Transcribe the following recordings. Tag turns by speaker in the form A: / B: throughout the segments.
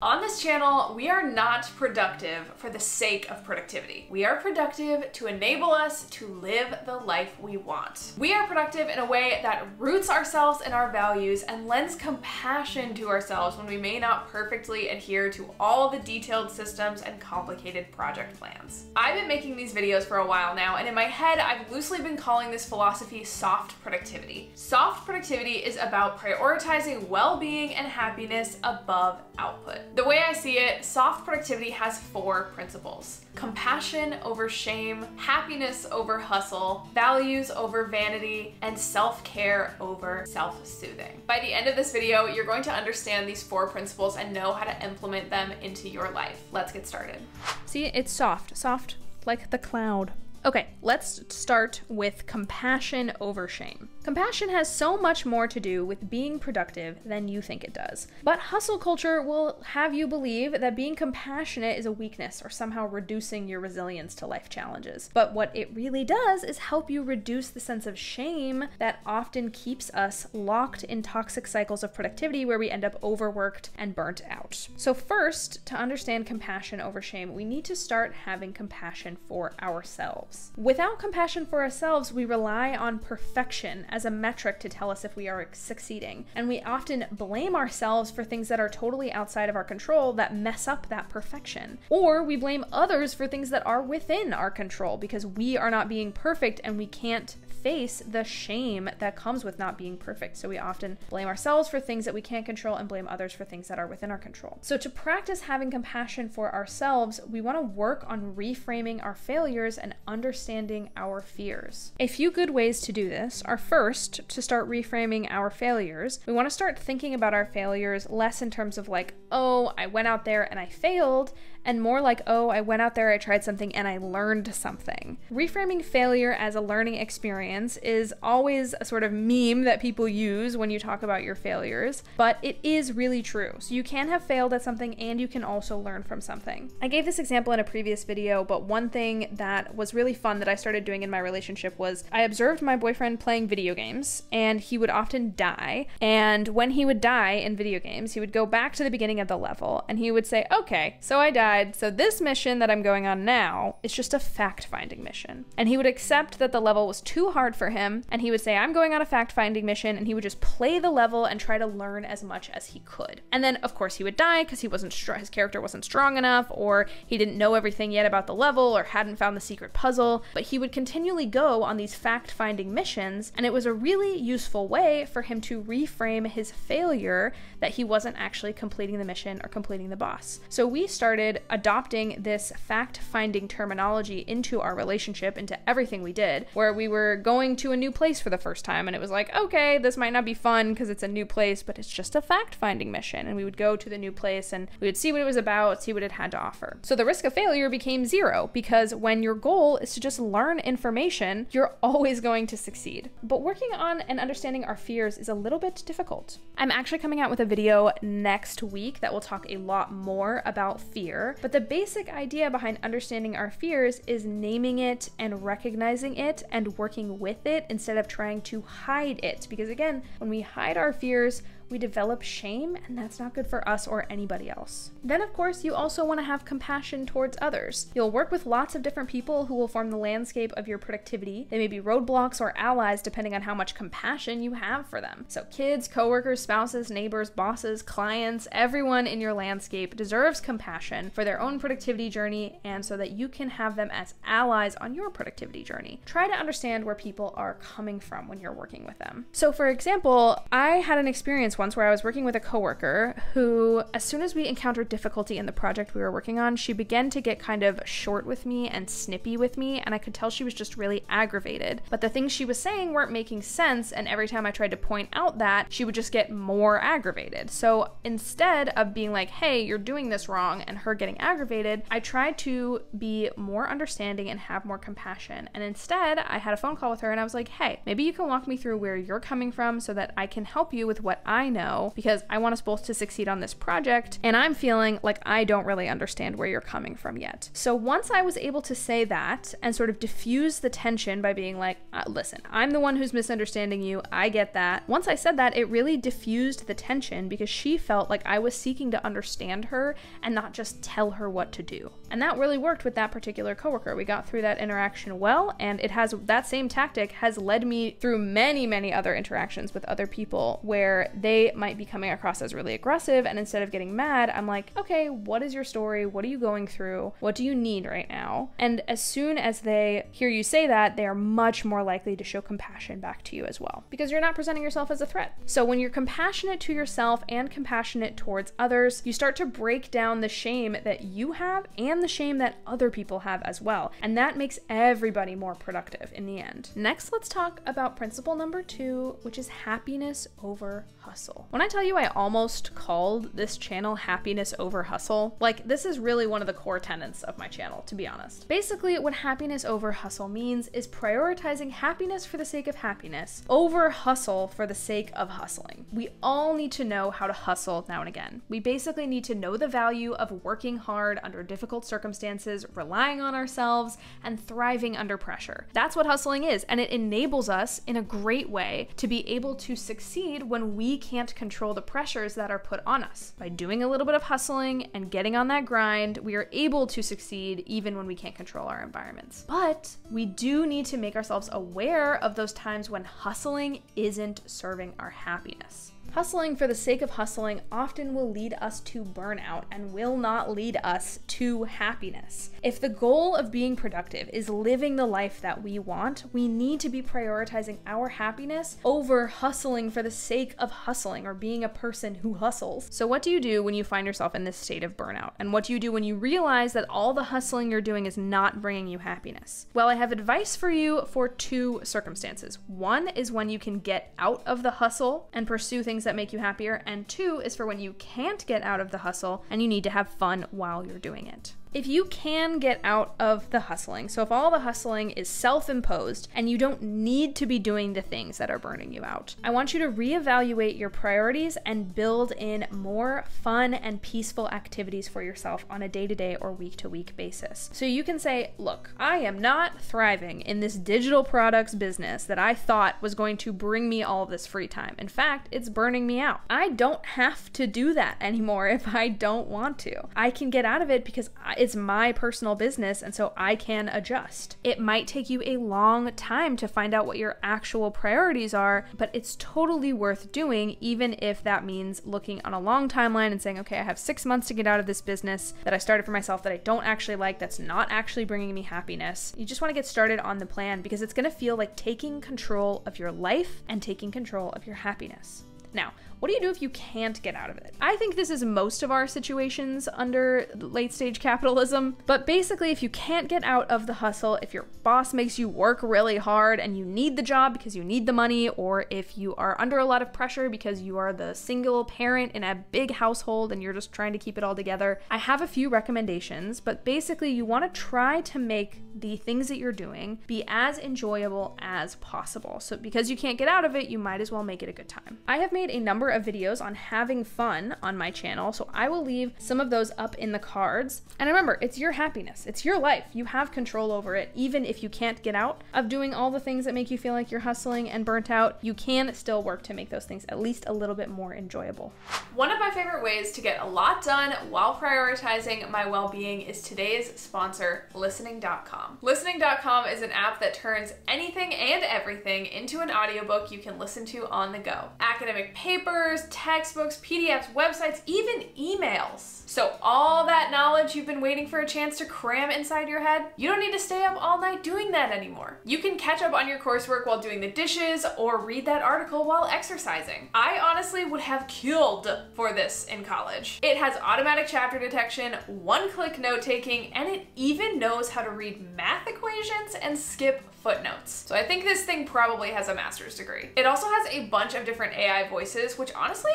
A: On this channel, we are not productive for the sake of productivity. We are productive to enable us to live the life we want. We are productive in a way that roots ourselves in our values and lends compassion to ourselves when we may not perfectly adhere to all the detailed systems and complicated project plans. I've been making these videos for a while now, and in my head, I've loosely been calling this philosophy soft productivity. Soft productivity is about prioritizing well-being and happiness above output. The way I see it, soft productivity has four principles. Compassion over shame, happiness over hustle, values over vanity, and self-care over self-soothing. By the end of this video, you're going to understand these four principles and know how to implement them into your life. Let's get started.
B: See, it's soft, soft like the cloud. Okay, let's start with compassion over shame. Compassion has so much more to do with being productive than you think it does. But hustle culture will have you believe that being compassionate is a weakness or somehow reducing your resilience to life challenges. But what it really does is help you reduce the sense of shame that often keeps us locked in toxic cycles of productivity where we end up overworked and burnt out. So, first, to understand compassion over shame, we need to start having compassion for ourselves. Without compassion for ourselves, we rely on perfection as a metric to tell us if we are succeeding. And we often blame ourselves for things that are totally outside of our control that mess up that perfection. Or we blame others for things that are within our control because we are not being perfect and we can't face the shame that comes with not being perfect. So we often blame ourselves for things that we can't control and blame others for things that are within our control. So to practice having compassion for ourselves, we want to work on reframing our failures and understanding our fears. A few good ways to do this are first to start reframing our failures. We want to start thinking about our failures less in terms of like, oh, I went out there and I failed, and more like, oh, I went out there, I tried something, and I learned something. Reframing failure as a learning experience is always a sort of meme that people use when you talk about your failures, but it is really true. So you can have failed at something and you can also learn from something. I gave this example in a previous video, but one thing that was really fun that I started doing in my relationship was I observed my boyfriend playing video games and he would often die. And when he would die in video games, he would go back to the beginning of the level and he would say, okay, so I died so this mission that I'm going on now is just a fact finding mission. And he would accept that the level was too hard for him, and he would say, I'm going on a fact finding mission, and he would just play the level and try to learn as much as he could. And then, of course, he would die because he wasn't str- his character wasn't strong enough, or he didn't know everything yet about the level, or hadn't found the secret puzzle. But he would continually go on these fact finding missions, and it was a really useful way for him to reframe his failure that he wasn't actually completing the mission or completing the boss. So we started adopting this fact finding terminology into our relationship, into everything we did, where we were going to a new place for the first time and it was like, okay, this might not be fun because it's a new place, but it's just a fact finding mission. And we would go to the new place and we would see what it was about, see what it had to offer. So the risk of failure became zero because when your goal is to just learn information, you're always going to succeed. But working on and understanding our fears is a little bit difficult. I'm actually coming out with a video next week that will talk a lot more about fear, but the basic idea behind understanding our fears is naming it and recognizing it and working with it instead of trying to hide it. Because again, when we hide our fears, we develop shame, and that's not good for us or anybody else. Then, of course, you also want to have compassion towards others. You'll work with lots of different people who will form the landscape of your productivity. They may be roadblocks or allies depending on how much compassion you have for them. So, kids, coworkers, spouses, neighbors, bosses, clients, everyone in your landscape deserves compassion for their own productivity journey and so that you can have them as allies on your productivity journey. Try to understand where people are coming from when you're working with them. So, for example, I had an experience once where I was working with a coworker who, as soon as we encountered difficulty in the project we were working on, she began to get kind of short with me and snippy with me, and I could tell she was just really aggravated. But the things she was saying weren't making sense, and every time I tried to point out that, she would just get more aggravated. So instead of being like, hey, you're doing this wrong, and her getting aggravated, I tried to be more understanding and have more compassion. And instead, I had a phone call with her and I was like, hey, maybe you can walk me through where you're coming from so that I can help you with what I I know because I want us both to succeed on this project. And I'm feeling like I don't really understand where you're coming from yet. So once I was able to say that and sort of diffuse the tension by being like, uh, listen, I'm the one who's misunderstanding you. I get that. Once I said that, it really diffused the tension because she felt like I was seeking to understand her and not just tell her what to do. And that really worked with that particular coworker. We got through that interaction well, and it has that same tactic has led me through many, many other interactions with other people where they might be coming across as really aggressive, and instead of getting mad, I'm like, okay, what is your story? What are you going through? What do you need right now? And as soon as they hear you say that, they are much more likely to show compassion back to you as well because you're not presenting yourself as a threat. So when you're compassionate to yourself and compassionate towards others, you start to break down the shame that you have and the shame that other people have as well. And that makes everybody more productive in the end. Next, let's talk about principle number two, which is happiness over hustle. When I tell you I almost called this channel happiness over hustle, like this is really one of the core tenets of my channel, to be honest. Basically, what happiness over hustle means is prioritizing happiness for the sake of happiness over hustle for the sake of hustling. We all need to know how to hustle now and again. We basically need to know the value of working hard under difficult circumstances, relying on ourselves, and thriving under pressure. That's what hustling is, and it enables us in a great way to be able to succeed when we can't control the pressures that are put on us. By doing a little bit of hustling and getting on that grind, we are able to succeed even when we can't control our environments. But we do need to make ourselves aware of those times when hustling isn't serving our happiness. Hustling for the sake of hustling often will lead us to burnout and will not lead us to happiness. If the goal of being productive is living the life that we want, we need to be prioritizing our happiness over hustling for the sake of hustling or being a person who hustles. So, what do you do when you find yourself in this state of burnout? And what do you do when you realize that all the hustling you're doing is not bringing you happiness? Well, I have advice for you for two circumstances. One is when you can get out of the hustle and pursue things that make you happier, and two is for when you can't get out of the hustle and you need to have fun while you're doing it if you can get out of the hustling, so if all the hustling is self imposed and you don't need to be doing the things that are burning you out, I want you to reevaluate your priorities and build in more fun and peaceful activities for yourself on a day to day or week to week basis. So you can say, look, I am not thriving in this digital products business that I thought was going to bring me all this free time. In fact, it's burning me out. I don't have to do that anymore if I don't want to. I can get out of it because it's my personal business, and so I can adjust. It might take you a long time to find out what your actual priorities are, but it's totally worth doing, even if that means looking on a long timeline and saying, okay, I have six months to get out of this business that I started for myself that I don't actually like, that's not actually bringing me happiness. You just want to get started on the plan because it's going to feel like taking control of your life and taking control of your happiness. Now, what do you do if you can't get out of it? I think this is most of our situations under late stage capitalism, but basically, if you can't get out of the hustle, if your boss makes you work really hard and you need the job because you need the money, or if you are under a lot of pressure because you are the single parent in a big household and you're just trying to keep it all together, I have a few recommendations, but basically, you want to try to make the things that you're doing be as enjoyable as possible. So, because you can't get out of it, you might as well make it a good time. I have made a number number of videos on having fun on my channel, so I will leave some of those up in the cards. And remember, it's your happiness, it's your life. You have control over it, even if you can't get out of doing all the things that make you feel like you're hustling and burnt out. You can still work to make those things at least a little bit more enjoyable.
A: One of my favorite ways to get a lot done while prioritizing my well being is today's sponsor, listening.com. Listening.com is an app that turns anything and everything into an audiobook you can listen to on the go. Academic papers, papers, textbooks, PDFs, websites, even emails. So all that knowledge you've been waiting for a chance to cram inside your head, you don't need to stay up all night doing that anymore. You can catch up on your coursework while doing the dishes or read that article while exercising. I honestly would have killed for this in college. It has automatic chapter detection, one-click note-taking, and it even knows how to read math equations and skip footnotes. So I think this thing probably has a master's degree. It also has a bunch of different AI voices, which which honestly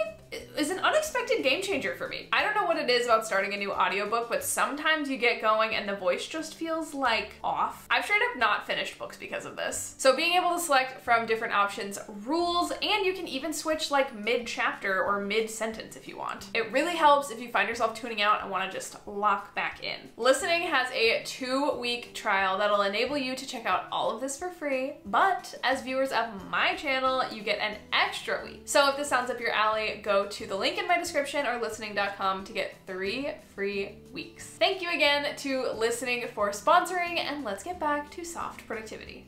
A: is an unexpected game changer for me. I don't know what it is about starting a new audiobook, but sometimes you get going and the voice just feels like off. I've straight up not finished books because of this. So being able to select from different options rules, and you can even switch like mid chapter or mid sentence if you want. It really helps if you find yourself tuning out and want to just lock back in. Listening has a two week trial that'll enable you to check out all of this for free, but as viewers of my channel, you get an extra week. So if this sounds up your alley, go to the link in my description or listening.com to get three free weeks. Thank you again to listening for sponsoring, and let's get back to soft productivity.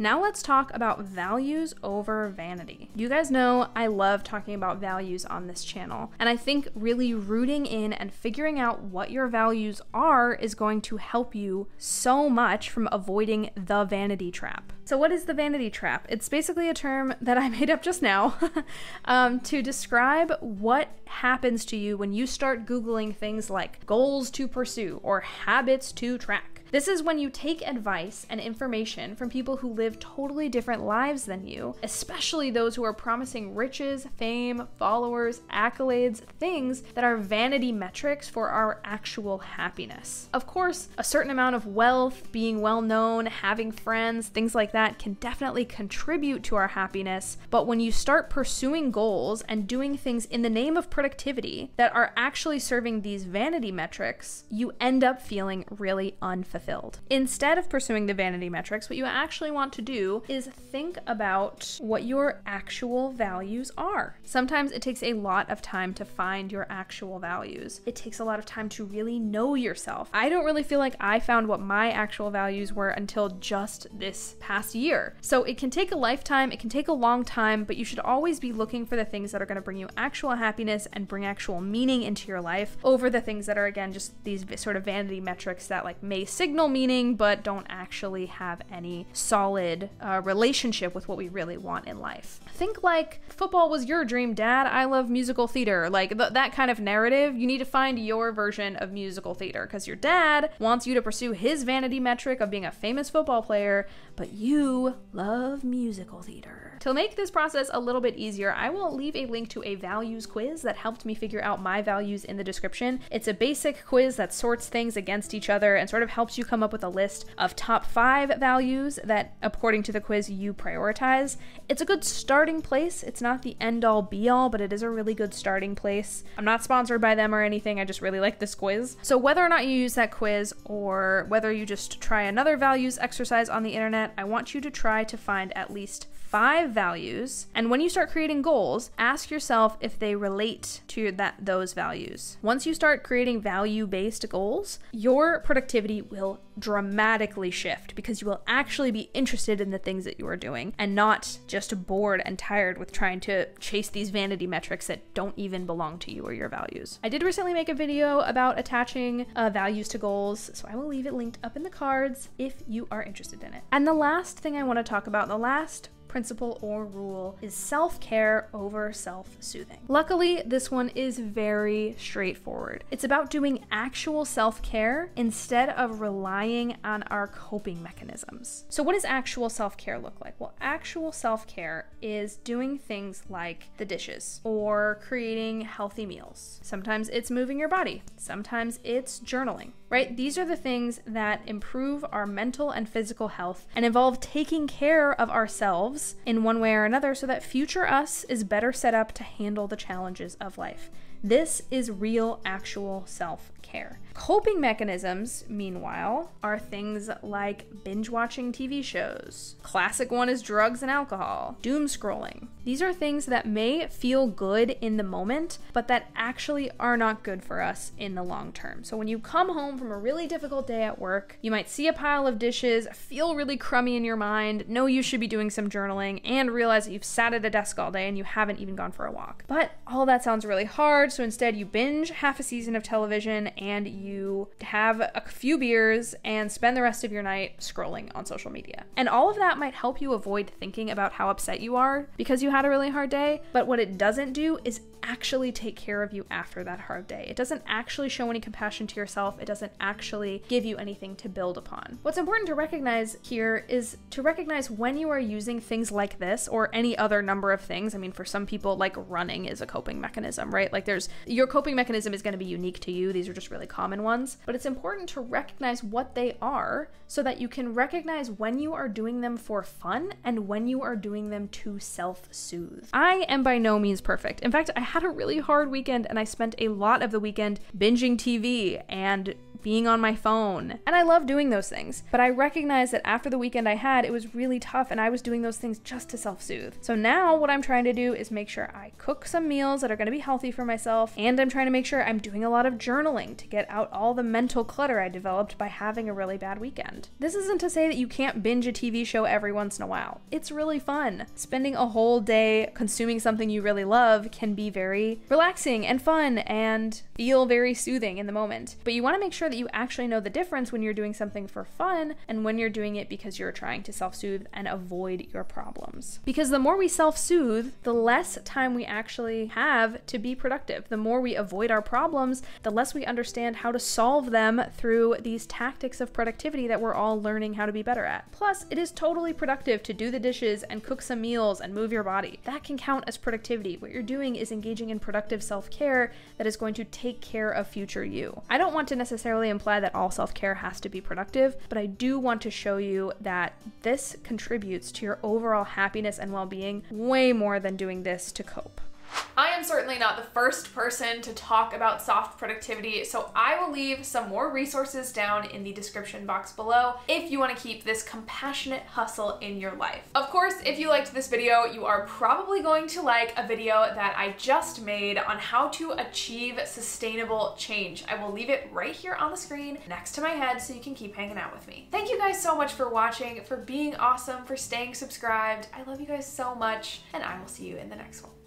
B: Now let's talk about values over vanity. You guys know I love talking about values on this channel, and I think really rooting in and figuring out what your values are is going to help you so much from avoiding the vanity trap. So, what is the vanity trap? It's basically a term that I made up just now um, to describe what happens to you when you start Googling things like goals to pursue or habits to track. This is when you take advice and information from people who live totally different lives than you, especially those who are promising riches, fame, followers, accolades, things that are vanity metrics for our actual happiness. Of course, a certain amount of wealth, being well known, having friends, things like that can definitely contribute to our happiness, but when you start pursuing goals and doing things in the name of productivity that are actually serving these vanity metrics, you end up feeling really unfulfilled fulfilled. Instead of pursuing the vanity metrics, what you actually want to do is think about what your actual values are. Sometimes it takes a lot of time to find your actual values. It takes a lot of time to really know yourself. I don't really feel like I found what my actual values were until just this past year. So it can take a lifetime, it can take a long time, but you should always be looking for the things that are going to bring you actual happiness and bring actual meaning into your life over the things that are again just these sort of vanity metrics that like may signal signal meaning, but don't actually have any solid uh, relationship with what we really want in life. Think like football was your dream, dad. I love musical theater. Like th- that kind of narrative. You need to find your version of musical theater because your dad wants you to pursue his vanity metric of being a famous football player, but you love musical theater. To make this process a little bit easier, I will leave a link to a values quiz that helped me figure out my values in the description. It's a basic quiz that sorts things against each other and sort of helps you come up with a list of top five values that, according to the quiz, you prioritize. It's a good starting place. It's not the end all be all, but it is a really good starting place. I'm not sponsored by them or anything, I just really like this quiz. So, whether or not you use that quiz or whether you just try another values exercise on the internet, I want you to try to find at least five values. And when you start creating goals, ask yourself if they relate to that those values. Once you start creating value-based goals, your productivity will dramatically shift because you will actually be interested in the things that you are doing and not just bored and tired with trying to chase these vanity metrics that don't even belong to you or your values. I did recently make a video about attaching uh, values to goals, so I will leave it linked up in the cards if you are interested in it. And the last thing I want to talk about, the last principle, or rule is self care over self soothing. Luckily, this one is very straightforward. It's about doing actual self care instead of relying on our coping mechanisms. So, what does actual self care look like? Well, actual self care is doing things like the dishes or creating healthy meals. Sometimes it's moving your body, sometimes it's journaling right? These are the things that improve our mental and physical health and involve taking care of ourselves in one way or another so that future us is better set up to handle the challenges of life. This is real, actual self care. Coping mechanisms, meanwhile, are things like binge watching TV shows. Classic one is drugs and alcohol, doom scrolling. These are things that may feel good in the moment, but that actually are not good for us in the long term. So when you come home from a really difficult day at work, you might see a pile of dishes, feel really crummy in your mind, know you should be doing some journaling, and realize that you've sat at a desk all day and you haven't even gone for a walk. But all that sounds really hard, so instead you binge half a season of television and you have a few beers and spend the rest of your night scrolling on social media. And all of that might help you avoid thinking about how upset you are because you had a really hard day, but what it doesn't do is actually take care of you after that hard day. It doesn't actually show any compassion to yourself. It doesn't actually give you anything to build upon. What's important to recognize here is to recognize when you are using things like this or any other number of things. I mean, for some people, like running is a coping mechanism, right? Like there's your coping mechanism is going to be unique to you. These are just really common ones. But it's important to recognize what they are so that you can recognize when you are doing them for fun and when you are doing them to self soothe. I am by no means perfect. In fact, I had a really hard weekend and I spent a lot of the weekend binging TV and being on my phone. And I love doing those things. But I recognize that after the weekend I had, it was really tough and I was doing those things just to self soothe. So now what I'm trying to do is make sure I cook some meals that are going to be healthy for myself. And I'm trying to make sure I'm doing a lot of journaling to get out all the mental clutter I developed by having a really bad weekend. This isn't to say that you can't binge a TV show every once in a while. It's really fun. Spending a whole day consuming something you really love can be very relaxing and fun and feel very soothing in the moment. But you want to make sure that you actually know the difference when you're doing something for fun and when you're doing it because you're trying to self soothe and avoid your problems. Because the more we self soothe, the less time we actually have to be productive. The more we avoid our problems, the less we understand how to solve them through these tactics of productivity that we're all learning how to be better at. Plus, it is totally productive to do the dishes and cook some meals and move your body. That can count as productivity. What you're doing is engaging in productive self care that is going to take care of future you. I don't want to necessarily imply that all self care has to be productive, but I do want to show you that this contributes to your overall happiness and well being way more than doing this to cope.
A: I am certainly not the first person to talk about soft productivity, so I will leave some more resources down in the description box below if you want to keep this compassionate hustle in your life. Of course, if you liked this video, you are probably going to like a video that I just made on how to achieve sustainable change. I will leave it right here on the screen next to my head so you can keep hanging out with me. Thank you guys so much for watching, for being awesome, for staying subscribed. I love you guys so much, and I will see you in the next one.